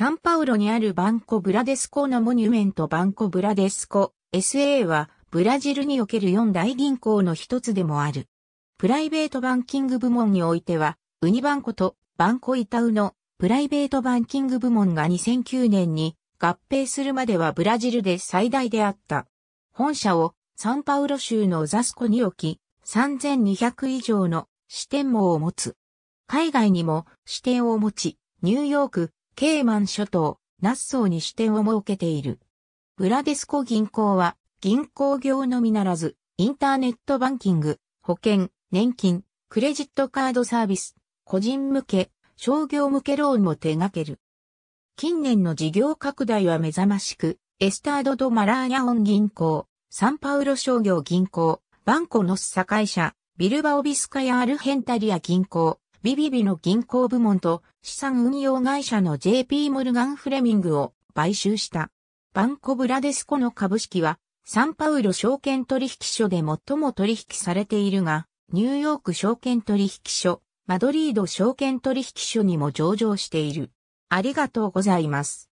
サンパウロにあるバンコ・ブラデスコのモニュメントバンコ・ブラデスコ SA はブラジルにおける四大銀行の一つでもある。プライベートバンキング部門においては、ウニバンコとバンコイタウのプライベートバンキング部門が2009年に合併するまではブラジルで最大であった。本社をサンパウロ州のザスコに置き、3200以上の支店網を持つ。海外にも支店を持ち、ニューヨーク、ケーマン諸島、ナッソーに支店を設けている。ブラデスコ銀行は銀行業のみならず、インターネットバンキング、保険、年金、クレジットカードサービス、個人向け、商業向けローンも手掛ける。近年の事業拡大は目覚ましく、エスタード・ド・マラーニャオン銀行、サンパウロ商業銀行、バンコノス会社、ビルバオビスカヤ・アルヘンタリア銀行、ビビビの銀行部門と資産運用会社の JP モルガン・フレミングを買収した。バンコブラデスコの株式はサンパウロ証券取引所で最も取引されているが、ニューヨーク証券取引所、マドリード証券取引所にも上場している。ありがとうございます。